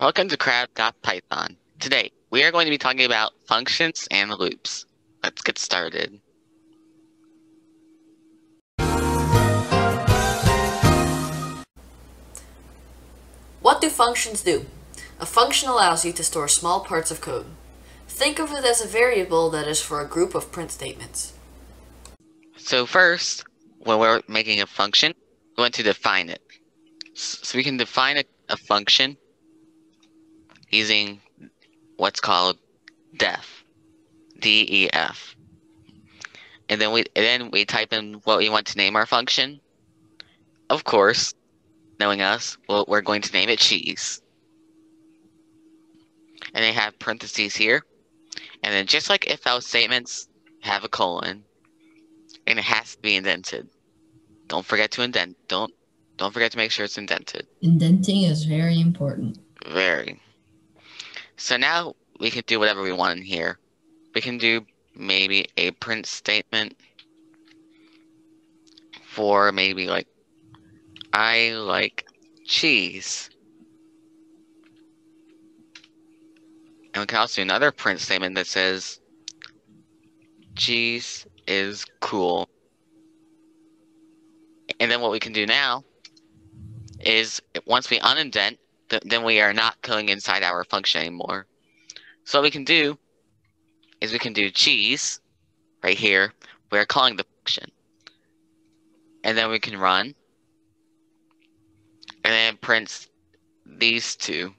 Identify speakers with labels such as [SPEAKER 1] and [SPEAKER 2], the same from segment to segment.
[SPEAKER 1] Welcome to crab.python. Today, we are going to be talking about functions and loops. Let's get started.
[SPEAKER 2] What do functions do? A function allows you to store small parts of code. Think of it as a variable that is for a group of print statements.
[SPEAKER 1] So first, when we're making a function, we want to define it. So we can define a, a function using what's called def, D-E-F. And then we and then we type in what we want to name our function. Of course, knowing us, well, we're going to name it cheese. And they have parentheses here. And then just like if else statements, have a colon. And it has to be indented. Don't forget to indent. Don't don't forget to make sure it's indented.
[SPEAKER 3] Indenting is very important.
[SPEAKER 1] Very. So now we can do whatever we want in here. We can do maybe a print statement for maybe like I like cheese. And we can also do another print statement that says cheese is cool. And then what we can do now is once we unindent, th then we are not going inside our function anymore. So what we can do is we can do cheese right here. We're calling the function. And then we can run. And then it prints these two.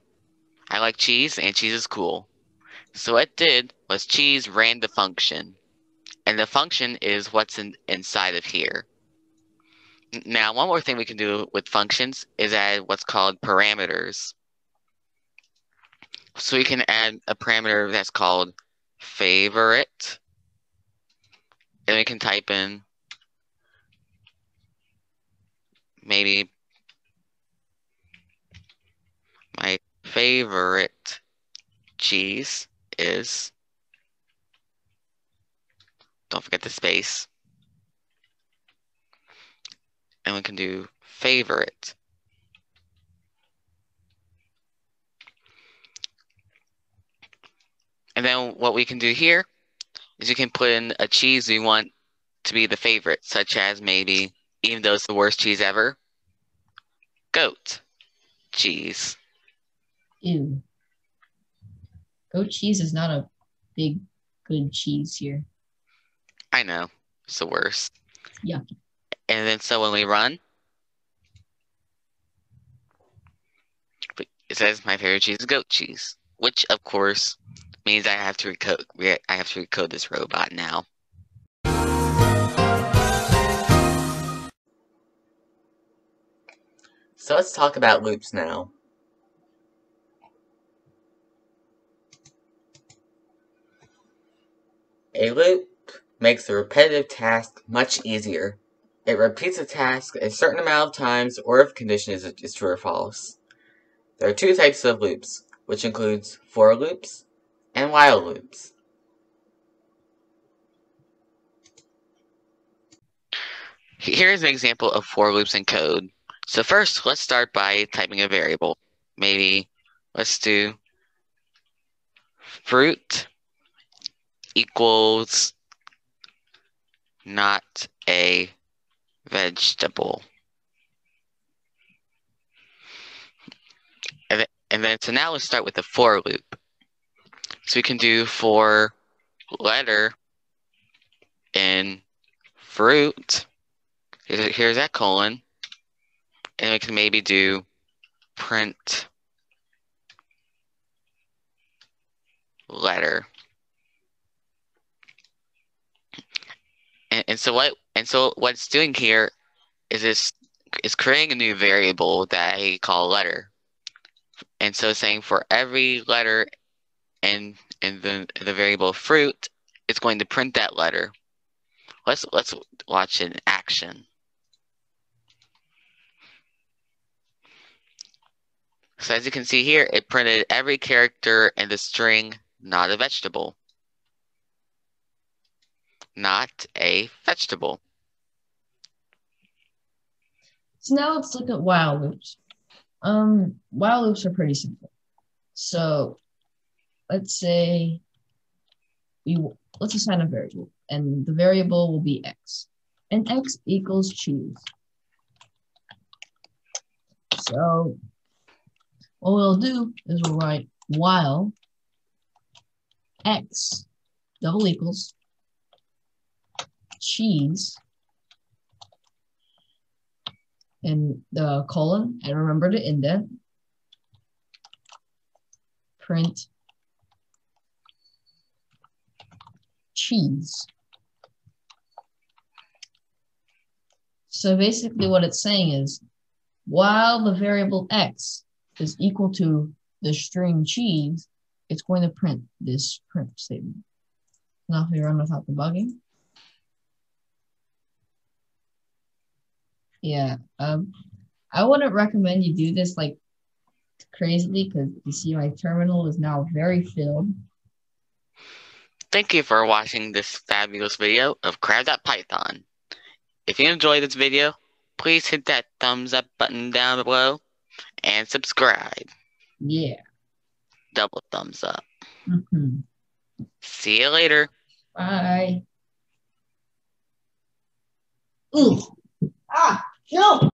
[SPEAKER 1] I like cheese and cheese is cool. So what it did was cheese ran the function. And the function is what's in, inside of here. Now, one more thing we can do with functions is add what's called parameters. So we can add a parameter that's called favorite. And we can type in maybe my favorite cheese is, don't forget the space, and we can do favorite. And then what we can do here is you can put in a cheese we want to be the favorite, such as maybe, even though it's the worst cheese ever, goat cheese.
[SPEAKER 3] Ew. Goat cheese is not a big, good cheese here.
[SPEAKER 1] I know, it's the worst.
[SPEAKER 3] Yucky.
[SPEAKER 1] And then so when we run, it says my favorite cheese is goat cheese, which of course means I have to recode. I have to recode this robot now. So let's talk about loops now. A loop makes a repetitive task much easier. It repeats a task a certain amount of times or if condition is, is true or false. There are two types of loops, which includes for loops and while loops. Here's an example of for loops in code. So first, let's start by typing a variable. Maybe let's do fruit equals not a vegetable. And then, so now let's start with the for loop. So we can do for letter in fruit. Here's that colon. And we can maybe do print letter. And, so what and so what it's doing here is this is creating a new variable that I call letter. And so saying for every letter in in the the variable fruit, it's going to print that letter. Let's let's watch in action. So as you can see here, it printed every character in the string, not a vegetable. Not a vegetable.
[SPEAKER 3] So now let's look at while loops. Um, while loops are pretty simple. So let's say we let's assign a variable, and the variable will be x, and x equals cheese. So what we'll do is we'll write while x double equals cheese in the colon and remember to indent print. Cheese. So basically what it's saying is while the variable x is equal to the string cheese it's going to print this print statement. Now if we run without debugging Yeah. Um, I wouldn't recommend you do this like crazily because you see my terminal is now very filled.
[SPEAKER 1] Thank you for watching this fabulous video of Crab.Python. If you enjoyed this video, please hit that thumbs up button down below and subscribe.
[SPEAKER 3] Yeah.
[SPEAKER 1] Double thumbs up.
[SPEAKER 3] hmm
[SPEAKER 1] See you later.
[SPEAKER 3] Bye. Ooh. Ah, no.